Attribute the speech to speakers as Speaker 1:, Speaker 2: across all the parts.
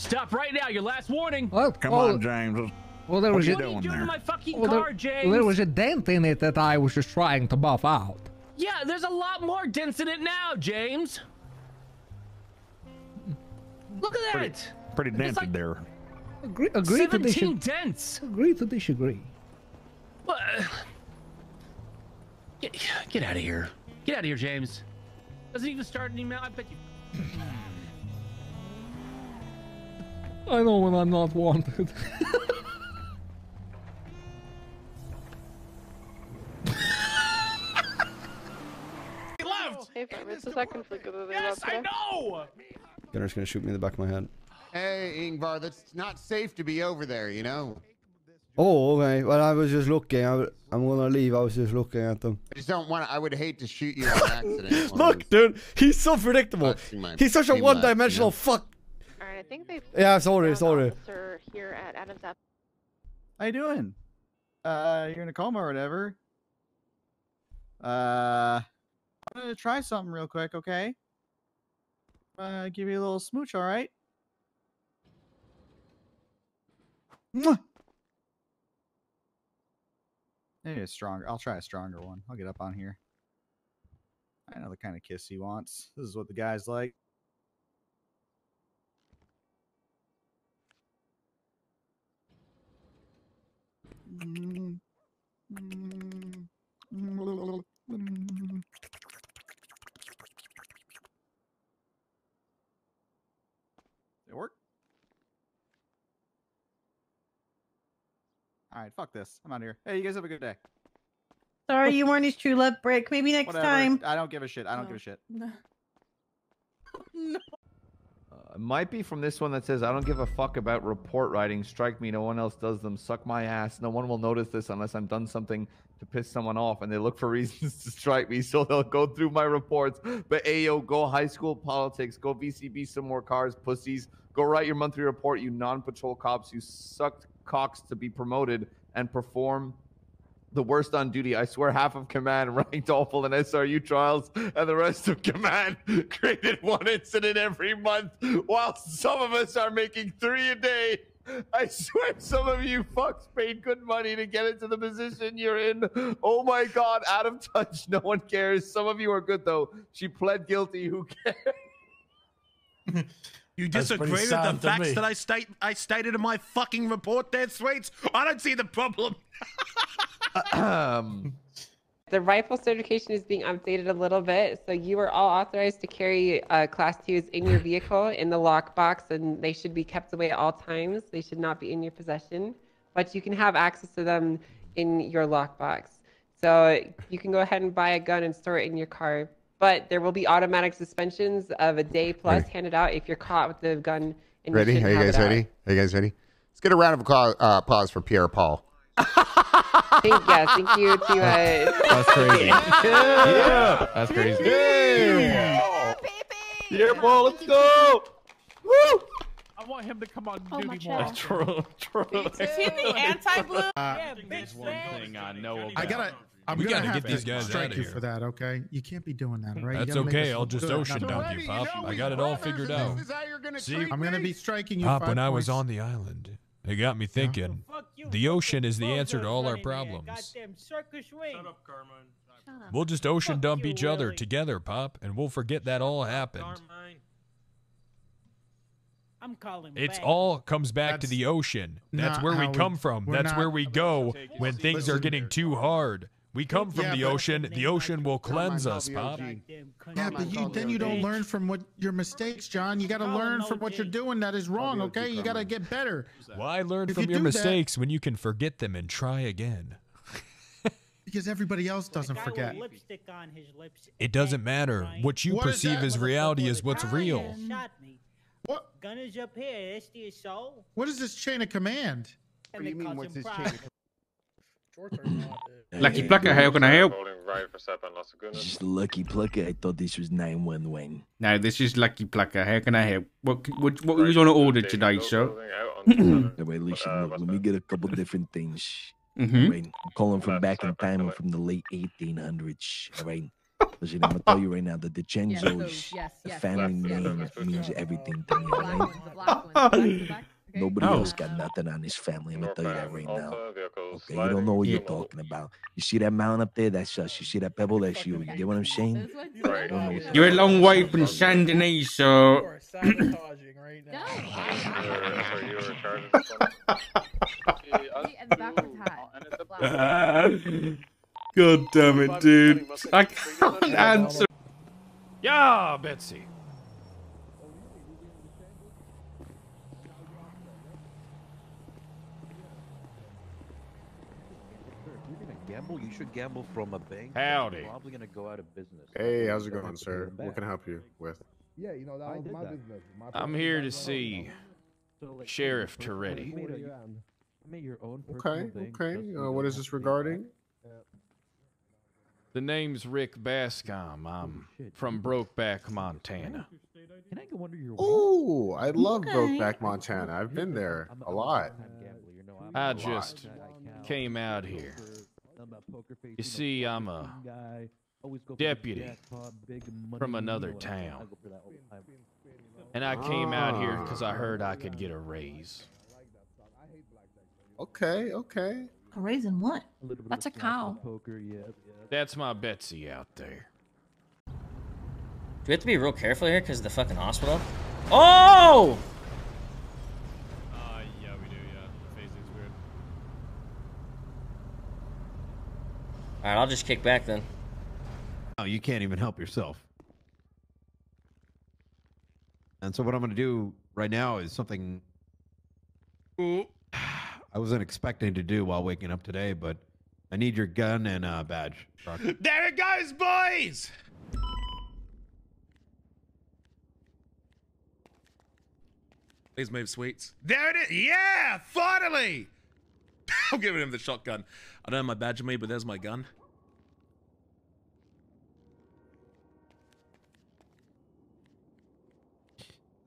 Speaker 1: Stop right now. Your last warning.
Speaker 2: Well,
Speaker 3: Come
Speaker 2: well,
Speaker 3: on, James.
Speaker 2: Well, there
Speaker 3: What
Speaker 2: was
Speaker 3: are
Speaker 2: a,
Speaker 3: you
Speaker 1: What are you
Speaker 3: doing
Speaker 1: doing
Speaker 3: there?
Speaker 1: my fucking
Speaker 2: well,
Speaker 1: car,
Speaker 2: there,
Speaker 1: James?
Speaker 2: there was a dent in it that I was just trying to buff out.
Speaker 1: Yeah, there's a lot more dents in it now, James. Look at
Speaker 3: Pretty-
Speaker 1: that.
Speaker 3: Pretty
Speaker 1: It's
Speaker 3: dented
Speaker 1: like
Speaker 3: there.
Speaker 2: Agree, agree to
Speaker 1: 17
Speaker 2: disagree.
Speaker 1: dents.
Speaker 2: Agree to disagree.
Speaker 1: What? Get, get out of here. Get out of here, James. Doesn't even start an email. I bet you.
Speaker 2: I know when I'm not wanted.
Speaker 1: He left.
Speaker 4: Oh, hey, Fab, it's the second flick of the day.
Speaker 1: Yes, I
Speaker 4: today.
Speaker 1: know.
Speaker 5: Gunner's gonna shoot me in the back of my head.
Speaker 6: Hey, Ingvar, that's not safe to be over there, you know?
Speaker 5: Oh, okay. Well, I was just looking. I, am gonna leave. I was just looking at them.
Speaker 6: I just don't want to, I would hate to shoot you on accident.
Speaker 5: Look, dude. He's so predictable. He's such a
Speaker 6: team left, you
Speaker 5: one-dimensional
Speaker 6: know?
Speaker 5: fuck.
Speaker 4: Alright, I think they.
Speaker 5: Yeah, sorry,
Speaker 4: found
Speaker 5: sorry.
Speaker 4: Officer here at Adams Apple.
Speaker 7: How you doing? Uh, you're in a coma or whatever. Uh, I'm gonna try something real quick, okay? Uh, give you a little smooch, all right? Mwah! Maybe a stronger. I'll try a stronger one. I'll get up on here. I know the kind of kiss he wants. This is what the guys like. It work? All right, fuck this. I'm out of here. Hey, you guys have a good day.
Speaker 8: Sorry, you weren't his true love break. Maybe next
Speaker 7: Whatever.
Speaker 8: time.
Speaker 7: I don't give a shit. I don't give a shit.
Speaker 9: Might be from this one that says, I don't give a fuck about report writing. Strike me. No one else does them. Suck my ass. No one will notice this unless I'm done something to piss someone off and they look for reasons to strike me. So they'll go through my reports. But Ayo, go high school politics. Go VCB some more cars, pussies. Go write your monthly report, you non patrol cops. You sucked cocks to be promoted and perform the worst on duty. I swear half of command ranked awful in SRU trials, and the rest of command created one incident every month, while some of us are making three a day. I swear some of you fucks paid good money to get into the position you're in. Oh my god, out of touch. No one cares. Some of you are good though. She pled guilty. Who cares?
Speaker 10: You
Speaker 11: That's
Speaker 10: disagree with the facts that I state I stated in my fucking report there, Sweets? I don't see the problem.
Speaker 9: um,
Speaker 4: The rifle certification is being updated a little bit, so you are all authorized to carry uh, Class 2s in your vehicle in the lockbox, and they should be kept away at all times. They should not be in your possession, but you can have access to them in your lockbox. So you can go ahead and buy a gun and store it in your car, but there will be automatic suspensions of a day plus handed out if you're caught with the gun. And
Speaker 6: Ready?
Speaker 4: You
Speaker 6: Are you guys ready? Are you guys ready? Let's get a round of applause, uh, applause for Pierre Paul.
Speaker 4: Thank, yeah, thank you to. Uh,
Speaker 12: That's crazy.
Speaker 9: yeah.
Speaker 12: That's crazy.
Speaker 9: Yeah, Paul, let's go. Woo!
Speaker 13: I want him to come on
Speaker 8: Oh, my
Speaker 13: duty more.
Speaker 8: child.
Speaker 12: True, true.
Speaker 8: Is he the anti-blue?
Speaker 13: yeah,
Speaker 11: There's
Speaker 13: bitch,
Speaker 11: one thing I know about.
Speaker 14: I gotta. I'm
Speaker 11: We
Speaker 14: gonna
Speaker 11: gotta
Speaker 14: have
Speaker 11: get these
Speaker 14: to
Speaker 11: guys
Speaker 14: strike
Speaker 11: outta
Speaker 14: you
Speaker 11: here.
Speaker 14: for that. Okay, you can't be doing that, right? You
Speaker 11: That's
Speaker 14: gotta make
Speaker 11: okay. I'll just
Speaker 14: good,
Speaker 11: ocean
Speaker 14: not
Speaker 11: dump
Speaker 14: bad.
Speaker 11: you, Pop. I got it all figured out.
Speaker 14: See, I'm gonna be striking you.
Speaker 11: Pop,
Speaker 14: five
Speaker 11: when I was on the island, it got me thinking. The ocean is the answer to all our problems.
Speaker 13: Circus ring. Shut up, Carmine.
Speaker 11: We'll just ocean
Speaker 13: Fuck
Speaker 11: dump
Speaker 13: you,
Speaker 11: each other
Speaker 13: Willie.
Speaker 11: together, Pop, and we'll forget that all happened.
Speaker 13: Carmine. I'm calling
Speaker 11: It's
Speaker 13: back.
Speaker 11: all comes back to the ocean. That's where we
Speaker 14: how we-
Speaker 11: come from. That's
Speaker 14: not-
Speaker 11: where we go when things are
Speaker 14: Listen.
Speaker 11: getting too hard. We come from
Speaker 14: Yeah,
Speaker 11: the ocean. The ocean will cleanse us,
Speaker 6: the
Speaker 11: Pop.
Speaker 6: OG.
Speaker 13: Goddamn cunt.
Speaker 14: Yeah, but you then you don't learn from what your mistakes, John. You got to learn from what you're doing that is wrong. Okay, you got to get better.
Speaker 11: Why learn from
Speaker 14: you
Speaker 11: your
Speaker 14: do that-
Speaker 11: mistakes when you can forget them and try again?
Speaker 14: Because everybody else doesn't forget.
Speaker 13: lipstick on his lips.
Speaker 11: It doesn't matter. What you
Speaker 14: What is
Speaker 11: perceive as reality is what's real.
Speaker 14: What?
Speaker 13: Gun is up here. That's the assault.
Speaker 14: What is this chain of command?
Speaker 6: What do you mean, what's this chain of
Speaker 12: Lucky Plucker, how can I help?
Speaker 15: Just lucky plucker. I thought this was 911.
Speaker 12: No, this is Lucky Plucker. How can I help? What what what was on order today, sir?
Speaker 15: Alright, listen, look, let me get a couple different things.
Speaker 12: Mhm.
Speaker 15: Alright, I'm calling from back in time. I'm from the late 1800s. Alright. Listen, I'm gonna tell you right now that the
Speaker 16: Yes,
Speaker 15: Chenzos,
Speaker 16: those, yes,
Speaker 15: the
Speaker 16: yes,
Speaker 15: family
Speaker 16: yes,
Speaker 15: name
Speaker 16: yes.
Speaker 15: means everything to me,
Speaker 16: Black
Speaker 15: right?
Speaker 16: Ones, the black ones, black to black. Okay.
Speaker 15: Nobody
Speaker 17: Oh.
Speaker 15: else got nothing on his family. I'm gonna tell you that right now. Okay, you don't know what you're talking about. You see that mountain up there? That's us. You see that pebble? That's you. You get what I'm saying?
Speaker 16: Those?
Speaker 15: You don't know what
Speaker 18: You're a long way from San Denis, so.
Speaker 19: sabotaging right
Speaker 16: No.
Speaker 20: See,
Speaker 16: and the backwards hat.
Speaker 18: God damn it, dude. I can't answer.
Speaker 17: Yeah, Betsy.
Speaker 1: Gamble, you should gamble from a bank.
Speaker 17: Howdy.
Speaker 1: Probably gonna go out of business.
Speaker 6: Hey, how's it going,
Speaker 1: have to pay
Speaker 6: sir? What can I help you with?
Speaker 21: Yeah, you know that
Speaker 1: I
Speaker 21: was my
Speaker 1: that.
Speaker 21: business. My
Speaker 17: I'm here to see
Speaker 1: So, like,
Speaker 17: Sheriff
Speaker 1: you
Speaker 17: Toretti.
Speaker 1: made a- you made your own
Speaker 6: Okay,
Speaker 1: bank
Speaker 6: okay.
Speaker 1: just
Speaker 6: Uh,
Speaker 1: you
Speaker 6: what
Speaker 1: don't
Speaker 6: is
Speaker 1: have
Speaker 6: this
Speaker 1: to pay it
Speaker 6: regarding?
Speaker 1: back.
Speaker 17: The name's Rick Bascom. I'm
Speaker 1: shit.
Speaker 17: from Brokeback, Montana.
Speaker 1: Can I go under your wing?
Speaker 6: Oh, I love
Speaker 22: Okay.
Speaker 6: Brokeback Montana. I've been there
Speaker 1: I'm-
Speaker 6: a
Speaker 1: I'm
Speaker 6: lot.
Speaker 1: full-time gambler, you know, I'm
Speaker 17: I
Speaker 1: a
Speaker 17: just
Speaker 1: lot. I count,
Speaker 17: came out here.
Speaker 1: poker, I'm a poker face,
Speaker 17: You see,
Speaker 1: poker
Speaker 17: I'm a
Speaker 1: guy, always go
Speaker 17: deputy
Speaker 1: jackpot, big money,
Speaker 17: from another town.
Speaker 1: I go for that all the time.
Speaker 17: And I came out here
Speaker 6: Ah.
Speaker 17: because I heard I could get a raise.
Speaker 6: Okay, okay.
Speaker 22: A raisin what?
Speaker 1: A little bit
Speaker 22: That's a cow.
Speaker 1: Poker, yeah, yeah.
Speaker 17: That's my Betsy out there.
Speaker 12: Do we have to be real careful here because of the fucking hospital? Oh!
Speaker 17: Uh, yeah, we do, yeah. The phasing's weird.
Speaker 12: Alright, I'll just kick back then.
Speaker 23: Oh, you can't even help yourself. And so what I'm going to do right now is something I wasn't expecting to do while waking up today, but I need your gun and uh, badge. Rock.
Speaker 14: There it goes, boys! Please move, sweets. There it is. Yeah, finally! I'm giving him the shotgun. I don't have my badge on me, but there's my gun.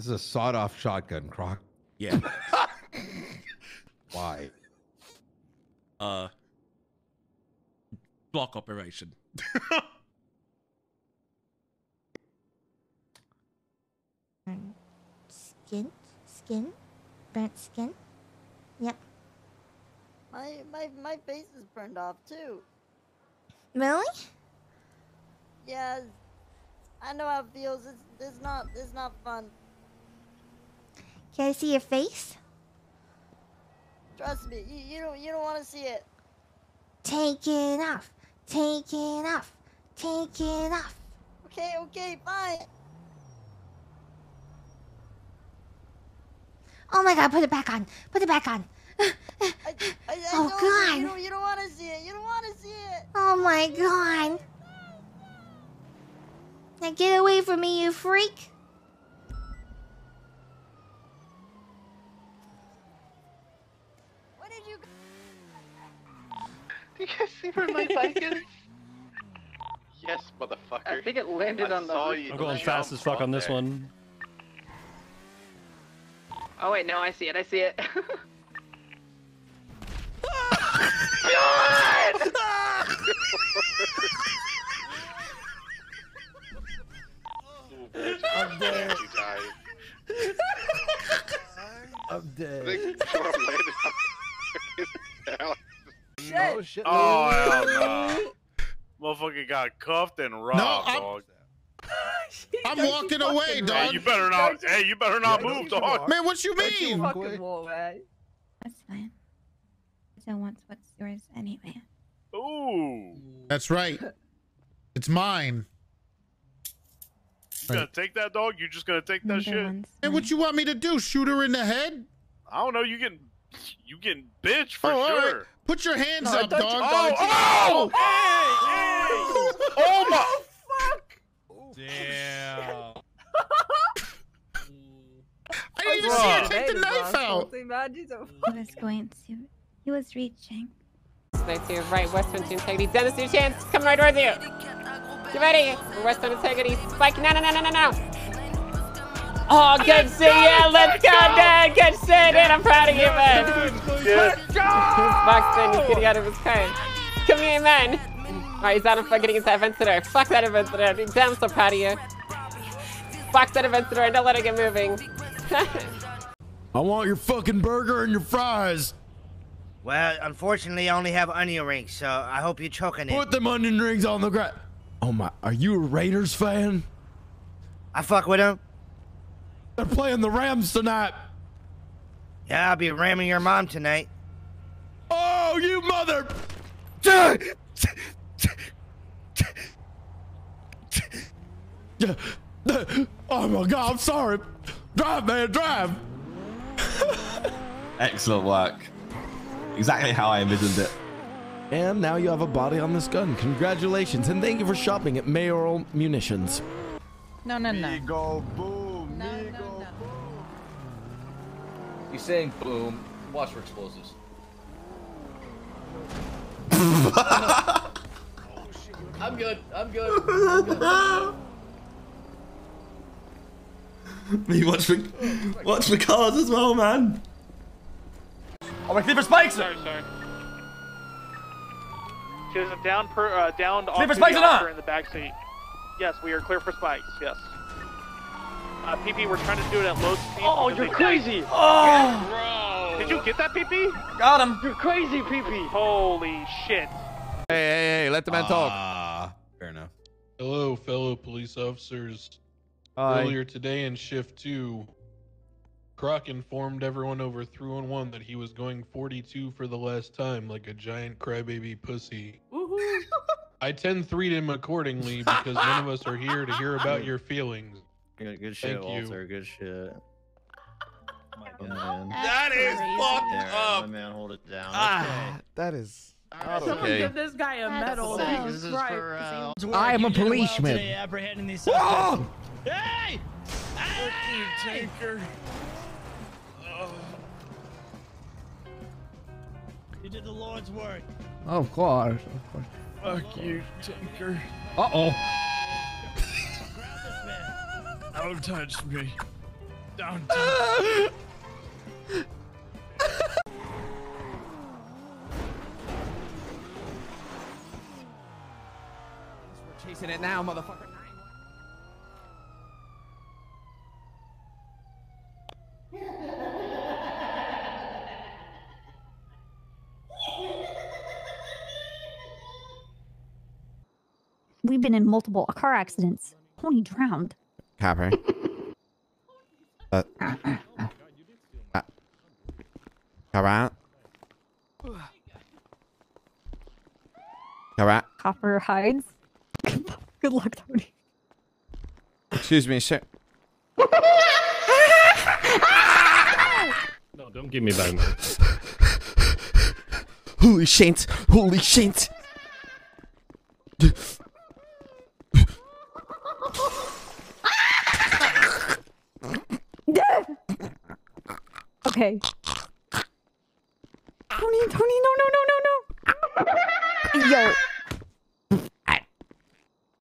Speaker 23: This is a sawed-off shotgun, Croc.
Speaker 14: Yeah.
Speaker 23: Why?
Speaker 14: uh, block operation.
Speaker 24: Skin, skin, burnt skin. Yep.
Speaker 25: My my my face is burned off too.
Speaker 24: Really?
Speaker 25: Yeah, I know how it feels. It's it's not it's not fun.
Speaker 24: Can I see your face?
Speaker 25: Trust me, you, you don't you don't want to see it.
Speaker 24: Take it off. Take it off. Take it off.
Speaker 25: Okay, okay, fine.
Speaker 24: Oh my god, put it back on. Put it back on.
Speaker 25: I, I, I
Speaker 24: Oh, God.
Speaker 25: you don't you don't want to see it. You don't want to see it.
Speaker 24: Oh my god. Now get away from me, you freak.
Speaker 25: What did you?
Speaker 10: Do you guys see where my bike is? Yes, motherfucker.
Speaker 4: I think it landed
Speaker 10: I
Speaker 4: on the
Speaker 10: saw you
Speaker 4: I'm going fast as fuck
Speaker 10: off
Speaker 4: on this
Speaker 10: there.
Speaker 4: one. Oh wait, no, I see it. I see it.
Speaker 10: I'm dead.
Speaker 21: I'm dead.
Speaker 10: Big storm landed on
Speaker 25: Shit.
Speaker 10: Oh, shit.
Speaker 7: Oh, hell no. Motherfucker got cuffed and robbed,
Speaker 14: I'm-
Speaker 7: dog.
Speaker 14: I'm walking away, dog.
Speaker 7: Hey, you better not. Hey, you better not move, dog.
Speaker 14: Man, what you mean?
Speaker 25: Fucking wall, man.
Speaker 24: That's fine. I don't want what's yours anyway.
Speaker 7: Ooh.
Speaker 14: That's right. It's mine.
Speaker 7: You gonna take that dog? You just gonna take that shit?
Speaker 14: And what you want me to do? Shoot her in the head?
Speaker 7: I don't know. You getting you getting bitch for
Speaker 14: Oh, all right.
Speaker 7: sure.
Speaker 14: Put your hands
Speaker 7: No,
Speaker 14: up,
Speaker 7: don't
Speaker 14: dog.
Speaker 7: you- oh oh, oh, oh, hey, hey. Oh, oh my.
Speaker 17: Damn.
Speaker 14: I didn't even see her take the knife out.
Speaker 24: He was going to. He was reaching.
Speaker 4: Nice to your right, Western to integrity. Dennis, your chance. Coming right towards you. Get ready. West Western integrity. Spike. No, no, no, no, no, no. Oh, good shit. Yeah, let's go, Dad. Good shit, and I'm proud of you, man.
Speaker 7: Let's
Speaker 4: go. Boxton, he's getting out of his car. Come here, man. Alright, he's out for getting into that event center. Fuck that event center. Damn, I'm so proud of you. Fuck that event center. Don't let it get moving.
Speaker 26: I want your fucking burger and your fries.
Speaker 27: Well, unfortunately, I only have onion rings, so I hope you're choking it.
Speaker 26: Put them onion rings on the ground. Oh my, are you a Raiders fan?
Speaker 27: I fuck with them.
Speaker 26: They're playing the Rams tonight.
Speaker 27: Yeah, I'll be ramming your mom tonight.
Speaker 26: Oh, you mother! Yeah. Oh my god, I'm sorry. Drive, man, drive.
Speaker 28: Excellent work. Exactly how I envisioned it.
Speaker 26: And now you have a body on this gun. Congratulations, and thank you for shopping at Mayoral Munitions.
Speaker 8: No, no, no.
Speaker 26: Go boom.
Speaker 8: No, no, no.
Speaker 29: He's saying boom. Watch for explosives. I'm good. I'm good. I'm good.
Speaker 28: Me watch for watch for cars as well, man.
Speaker 30: Oh, my clear for spikes! Sorry, sorry. She has a down per uh, downed
Speaker 29: Clear for
Speaker 30: off-duty
Speaker 29: spikes or not?
Speaker 30: officer in the back seat. Yes, we are clear for spikes. Yes. Uh, PP, we're trying to do it at low speed.
Speaker 18: Oh, you're
Speaker 30: they-
Speaker 18: crazy.
Speaker 30: Oh, Did you get that, PP?
Speaker 29: Got him.
Speaker 18: You're crazy, PP.
Speaker 30: Holy shit.
Speaker 9: Hey, hey, hey, let the man talk.
Speaker 23: Ah, fair enough.
Speaker 16: Hello, fellow police officers.
Speaker 9: Hi.
Speaker 16: Earlier today in shift two, Croc informed everyone over 311 that he was going 42 for the last time like a giant crybaby pussy. I 10 3'd him accordingly because none of us are here to hear about your feelings.
Speaker 31: Good, good shit,
Speaker 16: Thank you.
Speaker 31: Good shit. Oh, man.
Speaker 10: That is fucked
Speaker 31: Yeah,
Speaker 10: up.
Speaker 31: my man, hold it down.
Speaker 9: Ah, that is not
Speaker 8: Someone
Speaker 9: okay.
Speaker 8: give this guy a medal.
Speaker 31: This
Speaker 8: Jesus
Speaker 31: is
Speaker 8: Christ.
Speaker 31: for, uh,
Speaker 2: I am a policeman.
Speaker 31: apprehending these
Speaker 26: Oh!
Speaker 31: Hey! Hey!
Speaker 26: Tanker.
Speaker 31: You did the Lord's work.
Speaker 2: Of course. Of course.
Speaker 26: Fuck you, Tinker.
Speaker 2: Uh oh.
Speaker 26: Don't touch me. Don't touch
Speaker 9: We're chasing it now, motherfucker.
Speaker 32: We've been in multiple car accidents. Pony drowned.
Speaker 5: Copper. uh, uh, Copper. Copper.
Speaker 32: Copper hides. Good luck, Tony.
Speaker 5: Excuse me, sir.
Speaker 17: No, don't give me that.
Speaker 5: Holy shit! Holy shit!
Speaker 32: Okay. Tony, Tony, no, no, no, no, no. Yo,